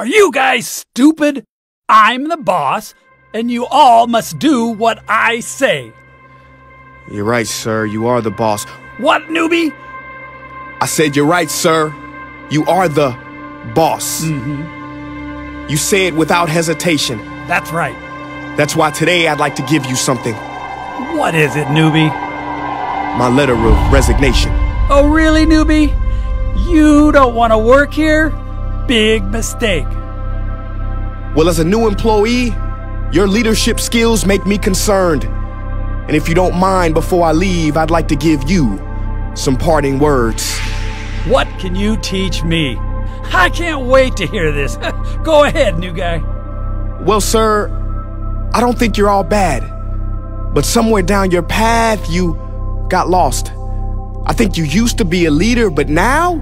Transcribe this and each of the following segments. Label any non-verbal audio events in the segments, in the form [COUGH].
Are you guys stupid? I'm the boss, and you all must do what I say. You're right, sir. You are the boss. What, newbie? I said you're right, sir. You are the boss. Mm-hmm. You say it without hesitation. That's right. That's why today I'd like to give you something. What is it, newbie? My letter of resignation. Oh, really, newbie? You don't want to work here? Big mistake. Well, as a new employee, your leadership skills make me concerned. And if you don't mind, before I leave, I'd like to give you some parting words. What can you teach me? I can't wait to hear this. [LAUGHS] Go ahead, new guy. Well, sir, I don't think you're all bad. But somewhere down your path, you got lost. I think you used to be a leader, but now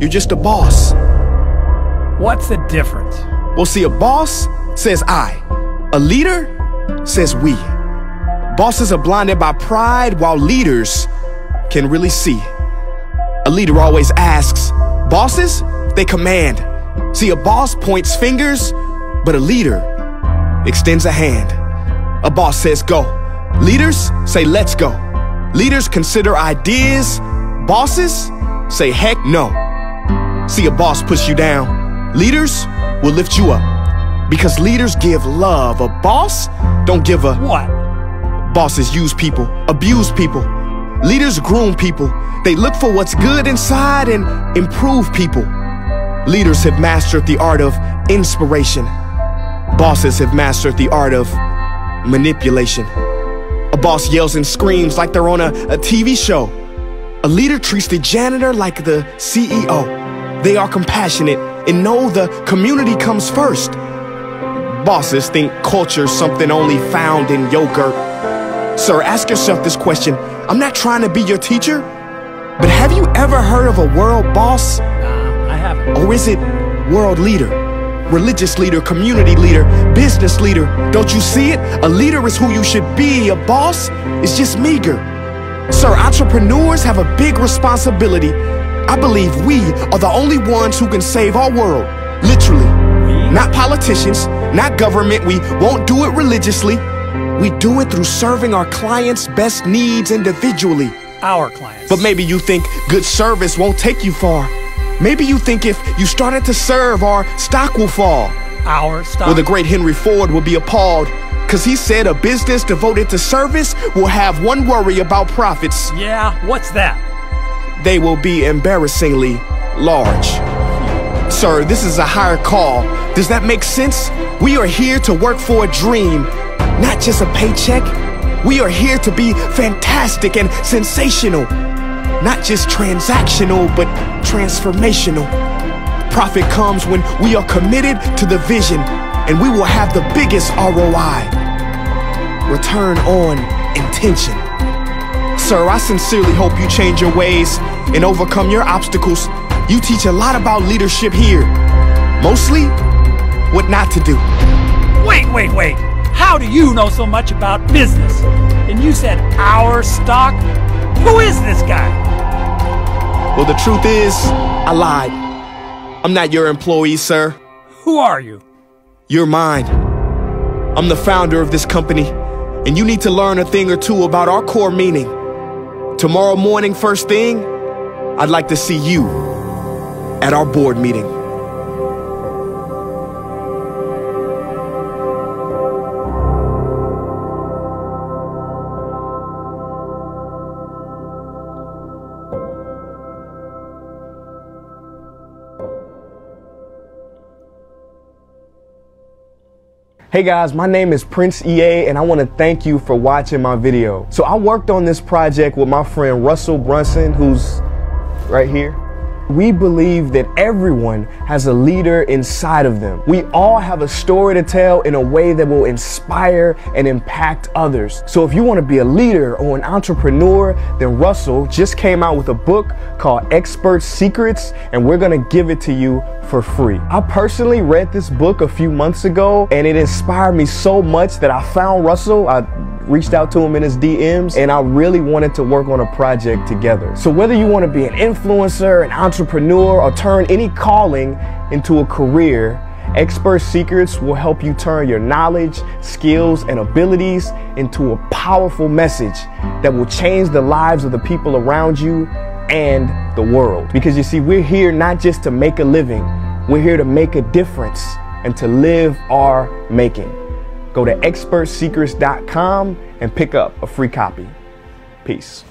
you're just a boss. What's the difference? Well, see, a boss says I, a leader says we. Bosses are blinded by pride while leaders can really see. A leader always asks, bosses, they command. See, a boss points fingers, but a leader extends a hand. A boss says go. Leaders say let's go. Leaders consider ideas. Bosses say heck no. See, a boss push you down. Leaders will lift you up. Because leaders give love. A boss don't give a What? Bosses use people, abuse people. Leaders groom people. They look for what's good inside and improve people. Leaders have mastered the art of inspiration. Bosses have mastered the art of manipulation. A boss yells and screams like they're on a, a TV show. A leader treats the janitor like the CEO. They are compassionate and know the community comes first. Bosses think culture's something only found in yogurt. Sir, ask yourself this question. I'm not trying to be your teacher, but have you ever heard of a world boss? Nah, I haven't. Or is it world leader, religious leader, community leader, business leader? Don't you see it? A leader is who you should be. A boss is just meager. Sir, entrepreneurs have a big responsibility. I believe we are the only ones who can save our world. Literally. Not politicians, not government. We won't do it religiously. We do it through serving our clients' best needs individually. Our clients. But maybe you think good service won't take you far. Maybe you think if you started to serve, our stock will fall. Our stock. Well, the great Henry Ford will be appalled because he said a business devoted to service will have one worry about profits. yeah, what's that? They will be embarrassingly large. Sir, this is a higher call. Does that make sense? We are here to work for a dream, not just a paycheck. We are here to be fantastic and sensational, not just transactional, but transformational. Profit comes when we are committed to the vision, and we will have the biggest ROI. Return on intention. Sir, I sincerely hope you change your ways and overcome your obstacles. You teach a lot about leadership here. Mostly, what not to do. Wait, wait, wait. How do you know so much about business? And you said our stock? Who is this guy? Well, the truth is, I lied. I'm not your employee, sir. Who are you? You're mine. I'm the founder of this company, and you need to learn a thing or two about our core meaning. Tomorrow morning, first thing, I'd like to see you at our board meeting. Hey guys, my name is Prince EA and I want to thank you for watching my video. So I worked on this project with my friend Russell Brunson, who's right here. We believe that everyone has a leader inside of them. We all have a story to tell in a way that will inspire and impact others. So if you want to be a leader or an entrepreneur, then Russell just came out with a book called Expert Secrets, and we're going to give it to you for free. I personally read this book a few months ago, and it inspired me so much that I found Russell. I reached out to him in his DMs, and I really wanted to work on a project together. So whether you want to be an influencer, an entrepreneur, or turn any calling into a career, Expert Secrets will help you turn your knowledge, skills, and abilities into a powerful message that will change the lives of the people around you and the world. Because you see, we're here not just to make a living, we're here to make a difference and to live our making. Go to expertsecrets.com and pick up a free copy. Peace.